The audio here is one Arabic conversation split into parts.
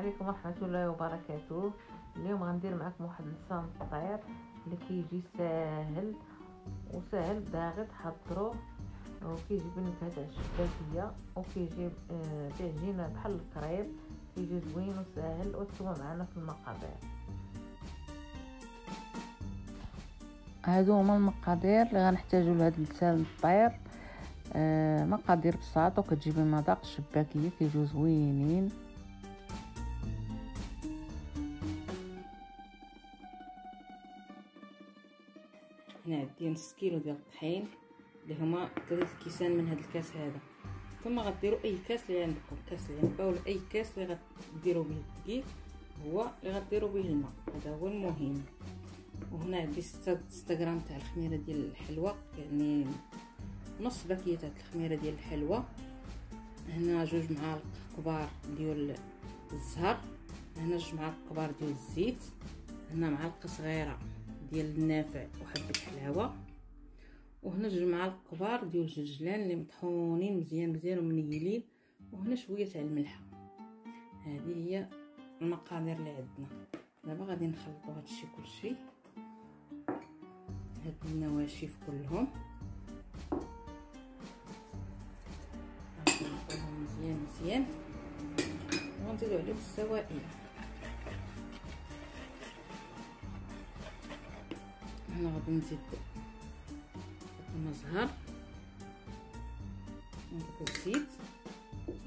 عليكم ورحمة الله وبركاته. اليوم غندير معكم واحد لسان فطير اللي كيجي ساهل وسهل باغي تحضروه وكيجي بنكهة تاع الشباكية وكيجي آه بعجينة بحال الكريب كيجي زوين وساهل وتسوى معنا في المقادير. هادو هما المقادير اللي غنحتاجو لهاد لسان الطير آه مقادير بساطة وكتجيبي مذاق الشباكية كيجيو زوينين. هنا عندي نص كيلو ديال الطحين اللي هما ثلاث كيسان من هاد الكاس هذا. ثم غديروا أي كاس اللي عندكم كاس العنبة ولا أي كاس اللي غديروا به الدقيق هو اللي غديروا به الماء. هذا هو المهم. وهنا عندي 6 غرام تاع الخميرة ديال الحلوى يعني نص باكية تاع الخميرة ديال الحلوى هنا جوج معالق كبار ديال الزهر هنا جوج معالق كبار ديال الزيت هنا معلقة صغيرة. ديال النافع وحبه حلاوه وهنا جوج معالق كبار ديال الجلجلان اللي مطحونين مزيان مزيان ومنيلين. وهنا شوية تاع الملحة. هذه هي المقادير اللي عندنا. دابا غادي نخلطوا هادشي كلشي. هاد النواشف كلهم. مزيان مزيان. وغنزيدو عليهم السوائل. هنا غادي نزيد المزهر. ندير الزيت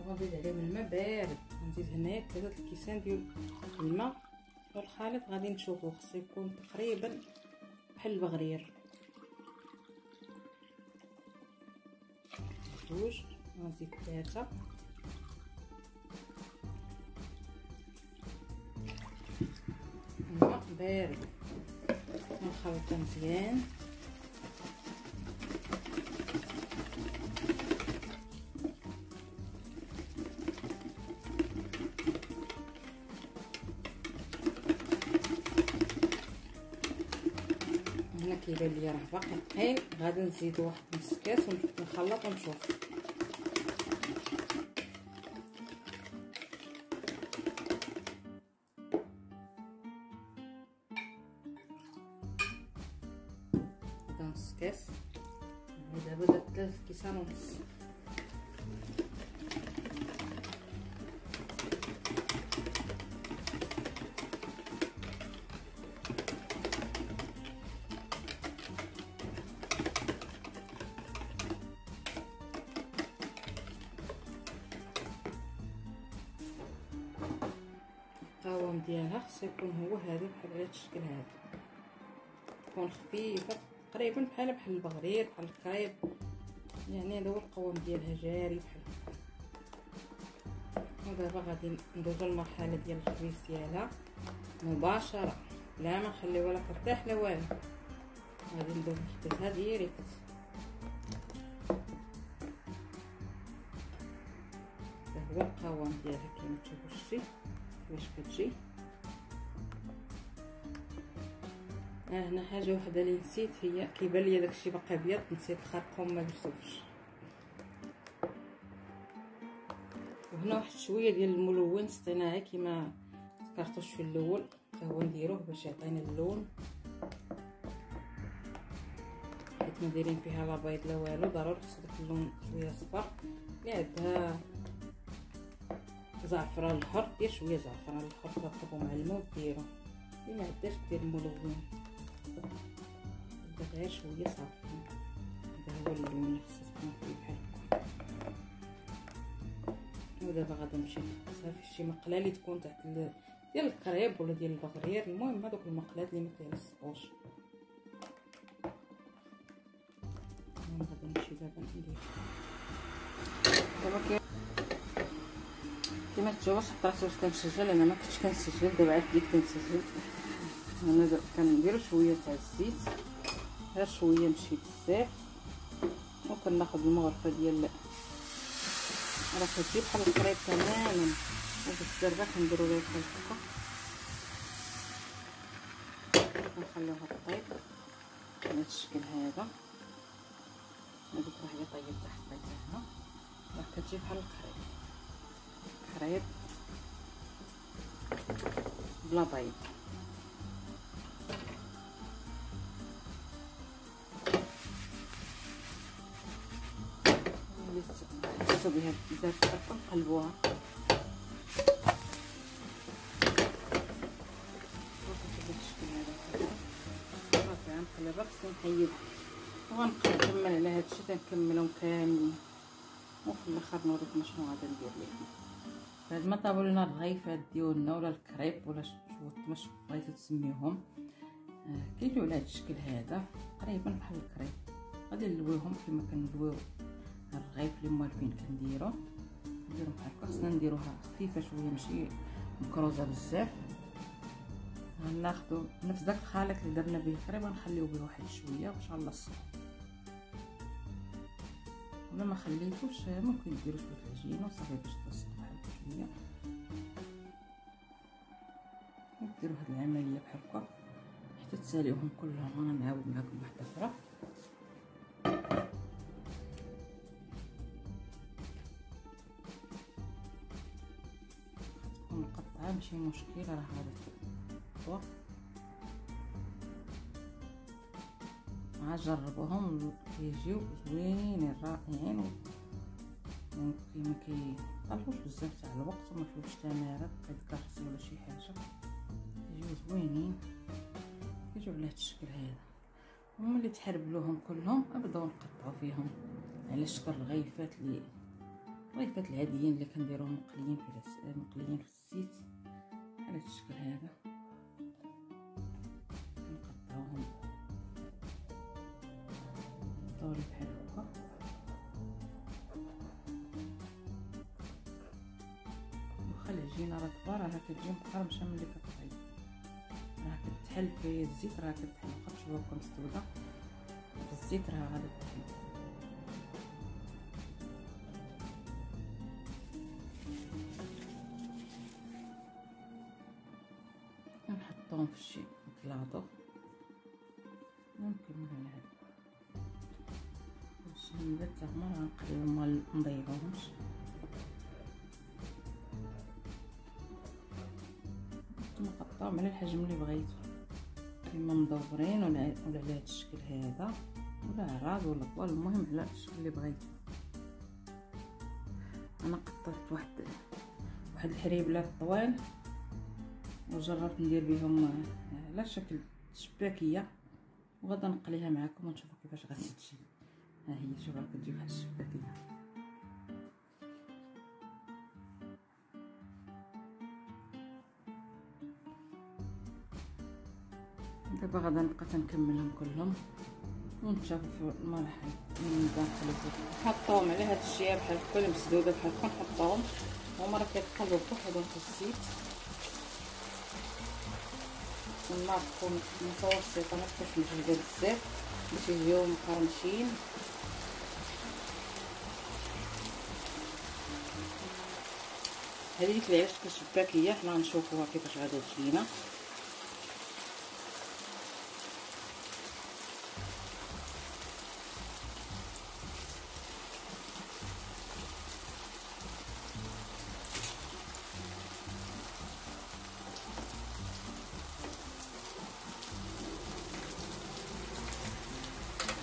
وغنزيد عليهم الماء بارد. غنزيد هنايا ثلاثة الكيسان ديال الماء والخليط. غادي نشوفو خصو يكون تقريبا بحال البغرير. جوج. غنزيد الماء بارد. نخلطو مزيان هنا كيبان ليا راه باقي غادي نزيدو واحد نص كاس ونخلط ونشوف ديالها خصو يكون هو هذا بحال على الشكل هذا. تكون خفيفة تقريبا بحال بحال البغرير بحال الكريب يعني هذا هو القوام ديالها جاري بحال ودابا غادي ندوزو للمرحلة ديال الخبيز ديالها. مباشرة. لا ما نخليوها لا ترتاح لا والو. غادي ندوز نخبزها direct هذا هو القوام ديالها كما تشوفوا شتي. كيفاش كتجي؟ هنا حاجة وحدة اللي نسيت هي كيبان ليا داكشي باقي أبيض نسيت الخرقوم ما درتوش وهنا واحد شوية ديال الملون اصطناعي كما ذكرتوش في الأول حتى هو نديروه باش يعطينا اللون. حيت ما دايرين فيها لا بيض لا والو ضروري خصو داك اللون شوية صفر اللي عندها زعفران الحر دير شوية زعفران الحر ترطبو مع الماء وديرو اللي ما عندهاش دير ملون. غير شوية صافي هذا هو اللون اللي تكون فيه بحال هكا ودابا غادي نمشي نخبزها في شي مقله اللي تكون تحت ديال الكريب ولا ديال البغرير. المهم هذوك المقلات اللي ما كيلصقوش غادي نمشي دابا ندير دابا كما تشوفوا حطيت واش كنسجل أنا ما كنتش كنسجل دابا عاد بديت كنسجل. أنا كندير شوية تاع الزيت. غير شوية ماشي بزاف. وكناخذ المغرفة ديال راه كتجي بحال القريب تماما. وبالزربه كنديروا ليها بحال هكا. كنخليوها طيب بهذا الشكل هذا. هي طيبتها حطيتها راه كتجي بحال القريب. الخريط بلا بيض نحسو بها بزاف نقلبوها نقلبها خصني نحيد وغنكمل على هادشي تنكملهم كاملين وفي الآخر نوريكم شنو غادي ندير ليهم بعد ما طابوا لنا الرغيفات ديالنا ولا الكريب ولا شنو ما بغيتو تسميوهم آه كيجيو على هاد الشكل هذا تقريبا بحال الكريب غادي نلويهم كما كنلويو الرغيف اللي موالفين كنديرو نديرو بحال هكا خصنا نديروها خفيفة شوية ماشي مكروزة بزاف. غناخدو نفس داك الخليط اللي درنا به الكريب غنخليو به واحد شوية الله الصبح. ولا ما خليتوش ممكن ديروا شوية العجينة وصافي باش تصبح شوية. ديروا هاد العملية بحال هكا. حتى تساليوهم كلهم غنعاود معكم واحدة أخرى مقطعه ماشي مشكل راه هذا الخطوه جربوهم كيجيو زوينين رائعين وكيما كيطلبوش بزاف تاع الوقت وما فيهوش تماره كيتكرسي ولا شي حاجة. كيجيو زوينين. كيجيو على هاد الشكل هذا. وملي تحربلوهم كلهم نبداو نقطعو فيهم. على شكل الغيفات اللي الغيفات العاديين اللي كنديروهم مقليين في مقليين في الزيت على الشكل هذا طوري بحال هكا واخا العجينه راه كبار راه كتجي مقرمشه ملي كطيب راه كتحل في الزيت راه كتحل واخا تشوفوها مستوده في الزيت راه غادي تحل. ونكملو على هذا البنات هما غنقليهم ما نضيعوهمش نقطعهم على الحجم اللي بغيتو كيما مدورين ولا على هذا الشكل هذا ولا عراض ولا طوال المهم على الشكل اللي بغيتو أنا قطعت واحد واحد الحريبلات طوال وجربت ندير بهم على شكل شباكيه وغادا نقليها معكم ونشوفوا كيفاش غادي تجي ها هي شوف راك تجي بحال الشباكيه دابا غادا نبقى تنكملهم كلهم ونشوف المرحلة من داخل نحطوهم على هاد الشيء بحال هكا مسدودة بحال هكا نحطوهم هما راه كيتقلبوا بوحدهم في الزيت. النار تكون متوسطه ما تكونش مجهده بزاف باش يجيو مقرمشين هذه ديك العيش الشباكيه حنا غنشوفوها كيفاش غادي تجينا.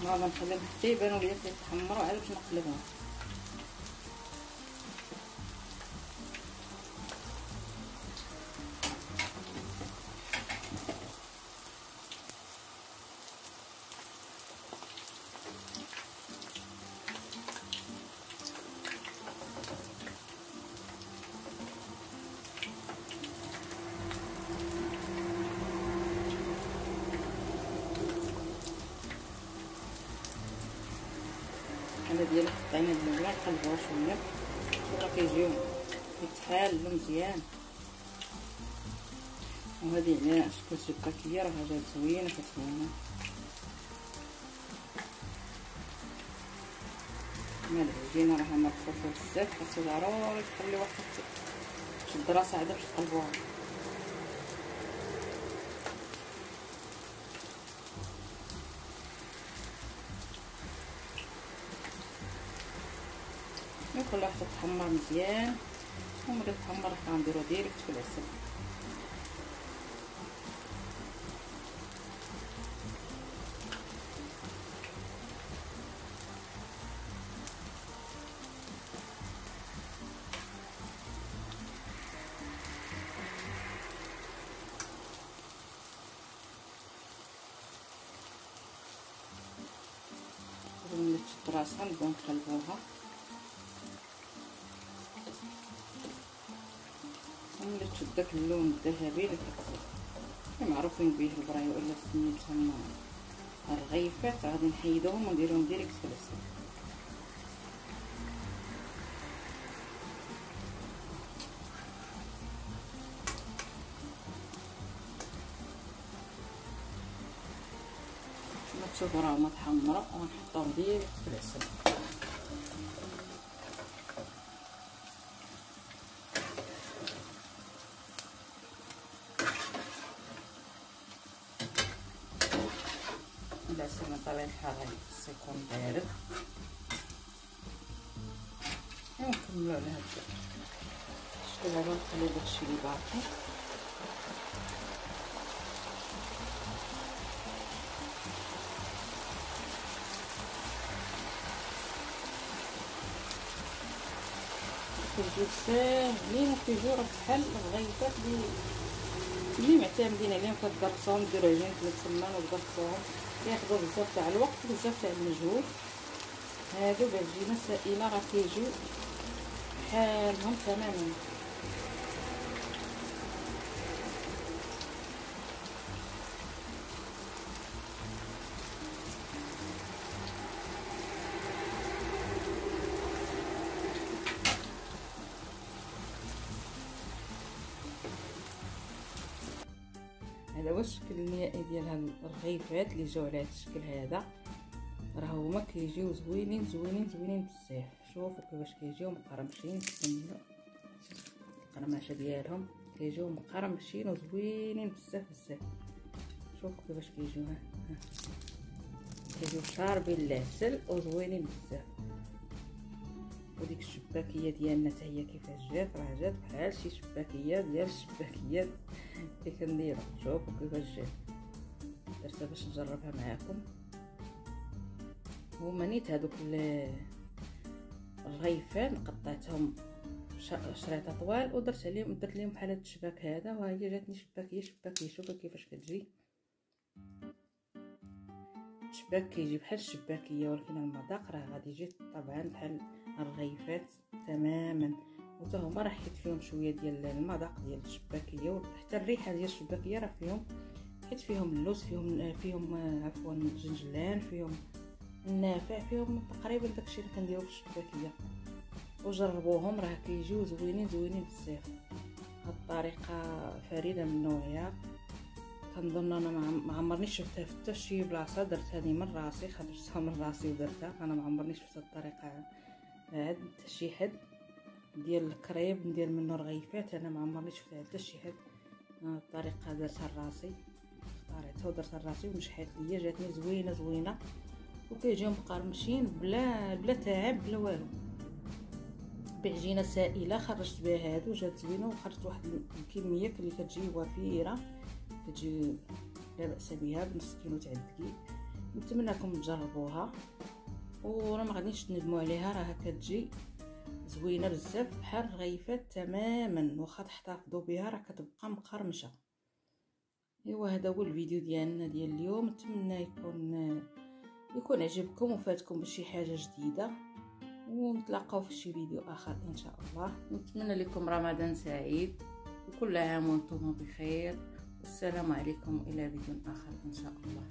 غادي نخليهم حتى يبانو ليا كيتحمروا عاد باش نقلبهم. قطعينا الاولى نقلبوها شوية راه كيجيو كيتحالوا مزيان. وهذه على شكل شباكيه راه جات زوينة كتبان مع العجينه راها مرفوفة بزاف. خاصو ضروري تخلي واحد شد راسها عاد باش تقلبوها. يتحمر مزيان. وملي يتحمر كنديرو ديريكت في العسل ونشد راسها نبقاو نقلبوها تشد داك اللون الذهبي اللي كتبقى معروفين به البرايه ولا سميتهم الرغيفات غادي نحيدوهم ونديرهم ديريكت في العسل كما تشوفوا راه متحمرة ونحطوهم ديريكت في العسل الحال راه يكون بارد ونكملو على هاد الشكل هذا نخليو داكشي اللي باقي؟ كيجيو ساهلين وكيجيو راه بحال الغيفات اللي اللي معتمدين عليهم كتدرسوهم ديروا عجينة السمان وتدرسوهم. كياخدو بزاف تاع الوقت بزاف تاع المجهود. هادو بعجينه سائله راه كيجيو بحالهم تماما. هذا هو الشكل النهائي ديال هاد الرغيفات اللي جاو على هاد الشكل هذا. راه هما كيجيو زوينين زوينين زوينين بزاف. شوفوا كيفاش كيجيو مقرمشين كتسمعوا القرمشة ديالهم. كيجيو مقرمشين وزوينين بزاف بزاف. شوفوا كيفاش كيجيو ها كيجيو شاربين العسل وزوينين بزاف. وديك الشباكية ديالنا حتى هي كيفاش جات؟ راه جات بحال شي شباكية ديال الشباكيات اللي كنديرو شوفوا كيفاش جات؟ درتها باش نجربها معاكم. هما نيت هادوك الرغيفان قطعتهم شريطة طوال ودرت عليهم درت لهم بحال هاد الشباك هذا وها هي جاتني شباكية شباكية. شوفوا كيفاش كتجي. الشباك كيجي بحال الشباكيه ولكن المذاق راه غادي يجي طبعا بحال الرغيفات تماما. وتا هما راه حيت فيهم شوية ديال المذاق ديال الشباكيه وحتى الريحة ديال الشباكيه راه فيهم حيت فيهم اللوز فيهم فيهم عفوا الجنجلان فيهم النافع فيهم تقريبا داكشي اللي كنديرو في الشباكيه وجربوهم راه كيجيو زوينين زوينين بزاف. هاد الطريقة فريدة من نوعها. كنظن أنا ما عمرنيش شفتها في حتى شي بلاصة درت هذه من راسي خرجتها من راسي ودرتها. أنا ما عمرني شفت الطريقة. حتى شي حد. ديال الكريب ندير منه رغيفات أنا ما عمرني شفتها حتى شي حد. الطريقة درتها لراسي. اختاريتها ودرتها لراسي ومشحات ليا جاتني زوينة زوينة. وكيجيو مقرمشين بلا بلا تعب بلا والو. بعجينة سائلة خرجت بها هادو جات زوينة وخرجت واحد الكمية اللي كتجي وفيرة. كتجي لا باس بها بنص كيلو تاع الدقيق نتمنىكم تجربوها. وراه ما غاديش تندموا عليها راها كتجي زوينة بزاف بحال الرغيفات تماما واخا تحتفظوا بها راه كتبقى مقرمشة. إيوا هذا هو الفيديو ديالنا ديال اليوم. نتمنى يكون يكون عجبكم وفاتكم بشي حاجة جديدة. ونتلاقاو في شي فيديو آخر إن شاء الله. نتمنى لكم رمضان سعيد وكل عام وأنتم بخير. والسلام عليكم. إلى فيديو آخر إن شاء الله.